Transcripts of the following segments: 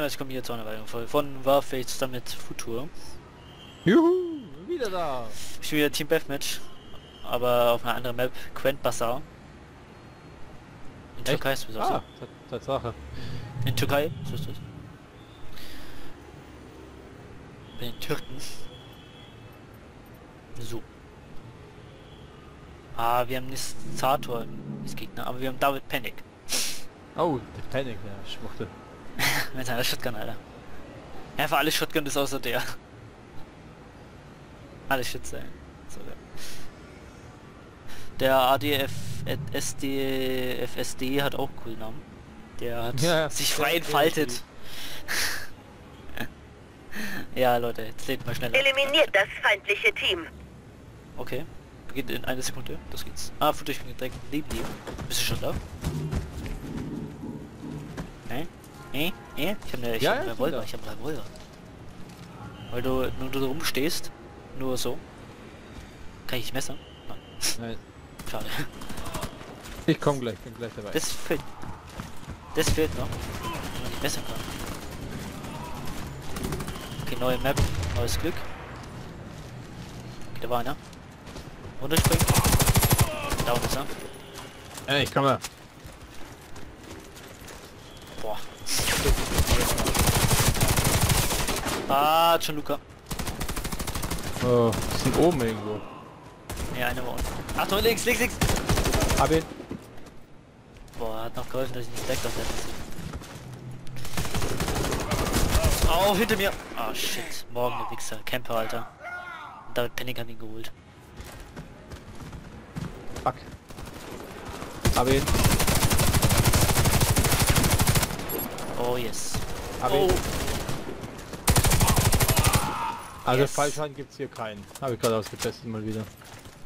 32 kommen hier zur Anweisung voll. Von Warface dann mit Futur. Juhu, wieder da. Ich bin wieder Team Deathmatch, aber auf einer anderen Map, Quent Bazaar. In Echt? Türkei ist es auch Ah, Tat- Tatsache. so. In Türkei, so ist das. Bei den Türken. So. Ah, wir haben nicht Sator als Gegner, aber wir haben David Panic. Oh, der Panic, der Schwuchte. Mit seiner Shotgun, Alter. Ja, für alle Shotgun ist außer der. Alle Schütze, ey. So, der. Der ADF SD FSD hat auch einen coolen Namen. Der hat Ja, sich frei entfaltet. ja, Leute, jetzt lädt mal schneller. Eliminiert das feindliche Team. Okay. Beginnt in einer Sekunde. Das geht's. Ah, Foto, ich bin direkt neben dir. Bist du schon da? Nee? Nee? Nee? Ich hab ne, ich Ja, hab ja, bin Revolver, ich hab einen Revolver. Weil du nur du rumstehst. Nur so. Kann ich nicht messern? Nein. Nein. Schade. Ich komm gleich, bin gleich dabei. Das fehlt. Das fehlt noch. Wenn man nicht messen kann. Okay, neue Map, neues Glück. Okay, da war einer. Runterspringen. Down ist er. Ey, ich komme. Boah. Ah, Gianluca. Oh, die sind oben irgendwo. Ja, einer war unten. Achtung, links, links, links. Hab ihn. Boah, hat noch geholfen, dass ich nicht direkt auf der passiert. Oh, hinter mir. Ah, shit. Morgen der Wichser. Camper, Alter. Und David Penning hat ihn geholt. Fuck. Hab ihn. Oh, yes. Hab Oh. Also Yes. Fallschaden gibt's hier keinen. Habe ich gerade ausgetestet mal wieder.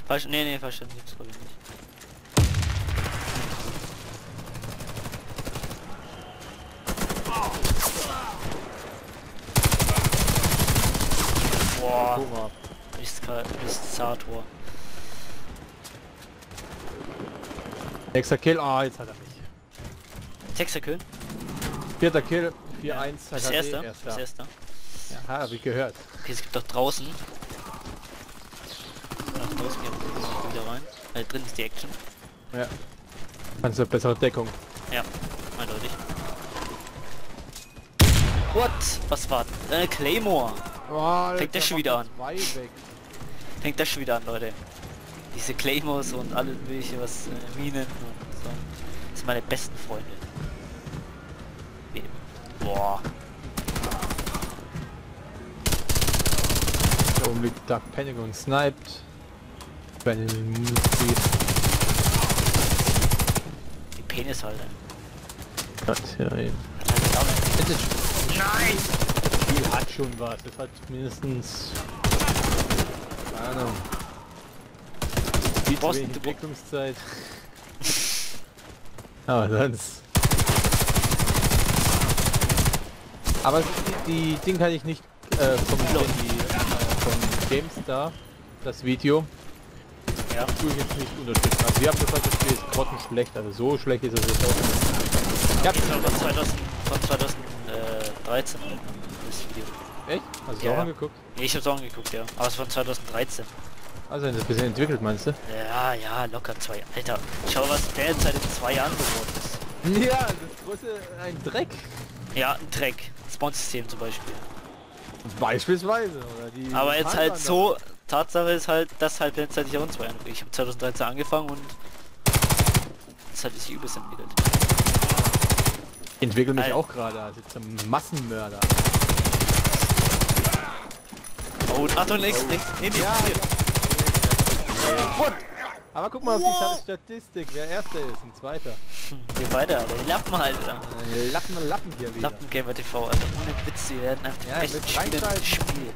Falsch, nee, nee, falsch, gibt's glaube ich nicht. Boah, mal. ist ist Sator. Nächster Kill. Ah, jetzt hat er mich. Sechster Kill. Vierter Kill. 4-1. Das erste. Das erste. Ja, hab ich gehört. Okay, es gibt doch draußen. Nach draußen gehen wieder rein. Weil drin ist die Action. Ja. Kannst du bessere Deckung. Ja, eindeutig. What? Was war? Äh, Claymore. Oh, Fängt der schon wieder an. Fängt das schon wieder an, Leute. Diese Claymores und alles mögliche, was äh, Minen und so. Das sind meine besten Freunde. Boah. Liegt Dark Panic und sniped. Wenn die Die Penishalter. Gott, ja, eben. Nein! Die hat schon was. Das hat mindestens. Keine Ahnung. Viel zu wenig Entwicklungszeit. Aber sonst. Aber die, die Ding kann ich nicht äh, kommentieren, die äh, von GameStar, das Video. Ja. tue ich jetzt nicht unterstützen. Also wir haben gesagt, das Spiel ist grottenschlecht, also so schlecht ist es jetzt auch nicht. Ich hab von 2000, von 2013 halt, ne, das Video. Echt? Hast du Ja. auch angeguckt? Nee, ich hab's auch angeguckt, ja. Aber es von 2013. Also ein bisschen entwickelt meinst du? Ja, ja, locker zwei. Alter, schau, was der Zeit in zwei Jahren geworden ist. Ja, das große ein Dreck. Ja, ein Dreck. Spawn-System zum Beispiel. Beispielsweise. Oder die Aber jetzt halt so, Tatsache ist halt, dass halt Zeit sich auch zwei Jahren. Ich habe 2013 angefangen und das hat sich übelst entwickelt. Ich entwickle mich Alter. auch gerade als jetzt ein Massenmörder. Oh, Achtung, links, links, nee, nee, Ja, hier. What? Aber guck mal auf die Statistik, wer erster ist und zweiter. Geh weiter, Alter. Die Lappen halt. Äh, Lappen, Lappen hier wieder. Lappen Gamer TV, Alter. Ohne Witz, die werden einfach Ja, die besten. Spiel.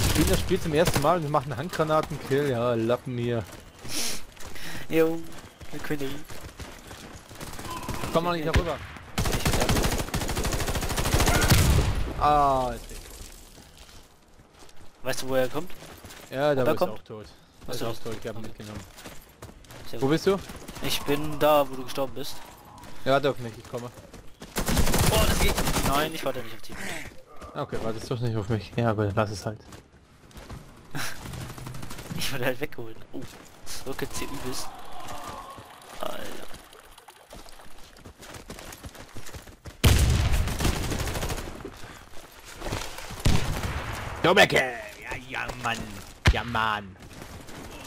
Ich spiele das Spiel zum ersten Mal und wir machen Handgranatenkill. Ja, Lappen hier. Jo, der König. Komm mal nicht herüber. Ich bin da. Ah, ist weg. Weißt du, wo er kommt? Ja, da du kommt? auch tot. Ach Ist so. auch tot, ich hab ihn mitgenommen. Sehr Wo gut. bist du? Ich bin da, wo du gestorben bist. Ja, doch nicht, ich komme. Oh, das Ge Nein, ich warte nicht auf Team. Okay, wartest doch nicht auf mich. Ja, aber lass es halt. Ich wurde halt weggeholt. Oh, Rocket hier übelst. Alter. Dobecke! Ja, ja, Mann. Ja, Mann.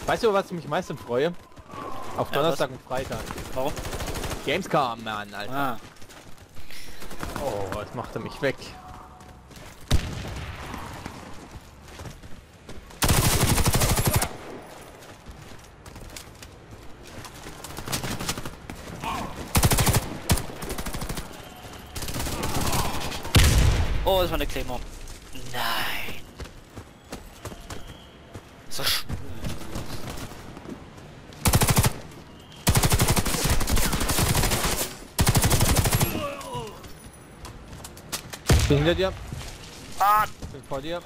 Weißt du, was ich mich meistens freue? Auf Ja, Donnerstag und Freitag. Warum? Gamescom, Mann, Alter. Ah, Oh, jetzt macht er mich weg. oh, das war eine Claymore. Nein. So sch Ich bin hinter dir. Ah, Ich bin vor dir.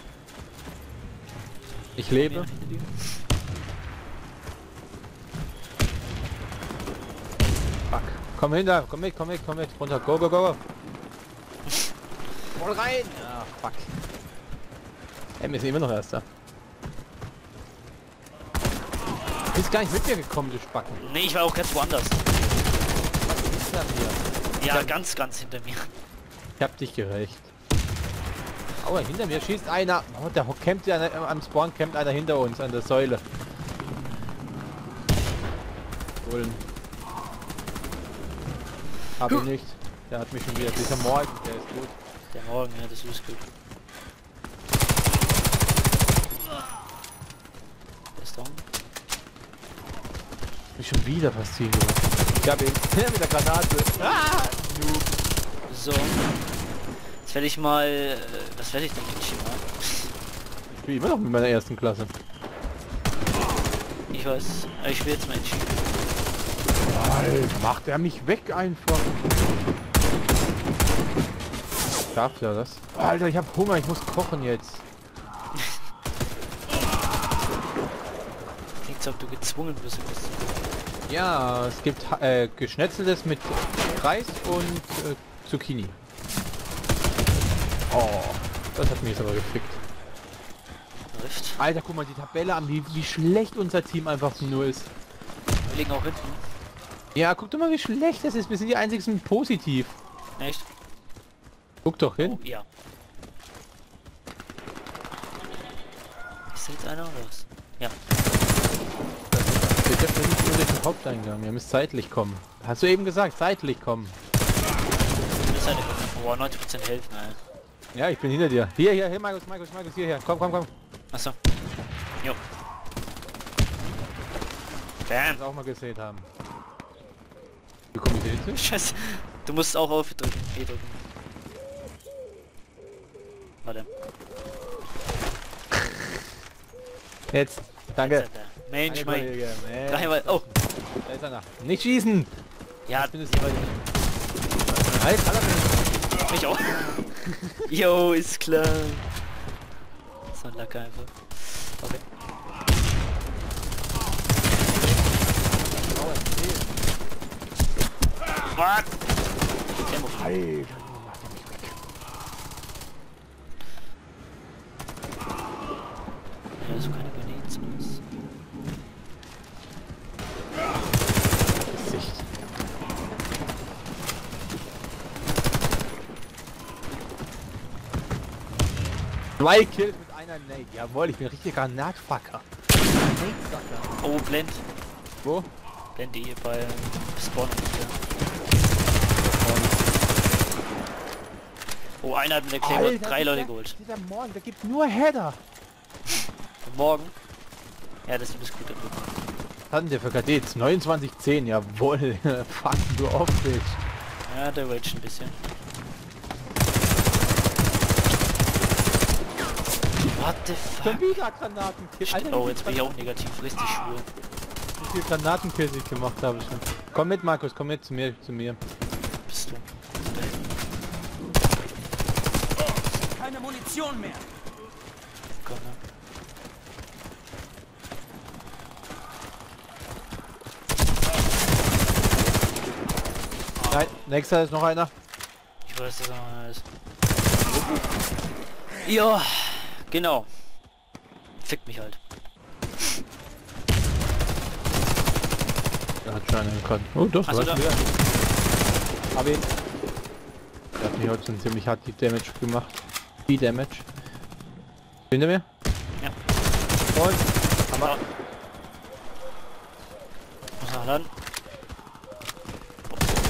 Ich lebe. Fuck. Komm hinter, komm mit, komm mit, komm mit. Runter, go, go, go. Voll rein. Ah, fuck. Ey, wir sind immer noch Erster. Du bist gar nicht mit mir gekommen, du Spacken. nee, ich war auch ganz woanders. Was ist denn hier? Ja. ganz, ganz hinter mir. Ich hab dich gerecht. Aua, hinter mir schießt einer. Oh, da campt einer, am Spawn campt einer hinter uns an der Säule. Holen. Hab ich nicht. Der hat mich schon wieder. Dieser Morgen, der ist gut. Der Morgen, ja, das ist gut. Der ist down. Mich schon wieder passieren gemacht. Ich hab ihn. Ja, mit der Granate. Ah! Noob. So. Jetzt werde ich mal... Äh, was werde ich denn jetzt hier mal? Ich spiele immer noch mit meiner ersten Klasse. Ich weiß. Aber ich will jetzt mal entschieden. Alter, macht er mich weg einfach. Darf er das? Alter, ich hab Hunger, ich muss kochen jetzt. Klingt so, ob du gezwungen bist. Ja, es gibt äh, geschnetzeltes mit Reis und äh, Zucchini. Oh, das hat mich jetzt aber gefickt. Läuft. Alter, guck mal die Tabelle an, wie, wie schlecht unser Team einfach nur ist. Wir liegen auch hinten. Ja, guck doch mal, wie schlecht das ist. Wir sind die einzigen positiv. Echt? Guck doch hin. Oh, ja. Ist da jetzt einer oder was? Ja. Wir dürfen nicht nur durch den Haupteingang. Wir müssen seitlich kommen. Hast du eben gesagt, seitlich kommen. Das ist eine Boah, 90% helfen, Alter. Ja, ich bin hinter dir. Hier, hier, hier, Markus, Markus, Markus, hierher. Komm, komm, komm. Achso. Jo. Bam. Das auch mal gesehen haben. Wie komme ich hier hin? Scheiße. Du musst auch auf drücken. E drücken. Warte. Jetzt. Danke. Jetzt. Mensch, Danke, mein. Kollege. Mensch. Gleich mal. Oh. Da ist einer. Nicht schießen! Ja, Ich bin es hier. Halt, halt, mich auch. Jo, ist klar. So ein Lacker einfach. Okay. Was? Tempo. halt. Ja, so keine Zwei Kills mit einer Nate. Jawohl, ich bin richtiger Nerdfucker. Nate-Sucker. Oh, Blend. Wo? Blend die bei Spawn. Oh, einer hat mit der Claymore Alter, drei Leute geholt. Dieser Morgen, der gibt nur Header. Morgen. Ja, das ist gut. Was hatten der für KDs? 2910, jawohl. Fuck, du auf dich. Ja, der rage ein bisschen. What the fuck? Schon wieder Granatenkill. Alter, Oh, wie jetzt bin ich auch negativ, richtig schwul. viele Granatenkills ich gemacht habe schon. Komm mit, Markus, komm mit zu mir, zu mir. Bist du? Keine Munition mehr. Komm, ne? Nein, nächster ist noch einer. Ich weiß das noch nicht. Ja, genau. Fickt mich halt. Er hat schon einen gekannt. Oh doch, Ach so, da. Hab ihn. Der hat mir heute schon ziemlich hart die Damage gemacht. Die Damage. Hinter mir? Ja. Und Aber... Muss. Oh,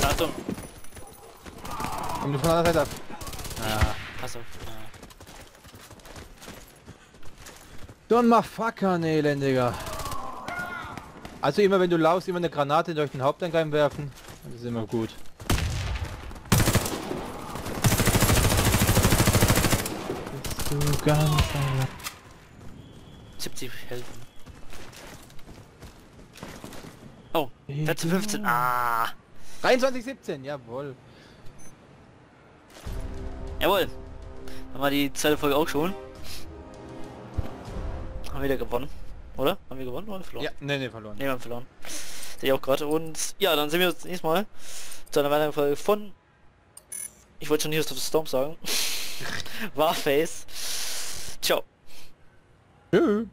Achtung. komm du von der Seite ab. Ah. Pass auf. Don't motherfucker, ne, elendiger. Also immer wenn du laufst, immer eine Granate durch den Haupteingang werfen. Das ist immer gut. Bist du ganz allein? 70 Helden. Oh, 14, 15. Ah. 23, 17, jawohl. Jawohl. Haben wir die zweite Folge auch schon. Haben wir wieder gewonnen. Oder? Haben wir gewonnen oder verloren? Ja, ne, ne, verloren. Ne, wir haben verloren. Sehe ich auch gerade. Und ja, dann sehen wir uns nächstes Mal zu einer weiteren Folge von... Ich wollte schon Heroes of the Storm sagen. Warface. Ciao. Tschüss.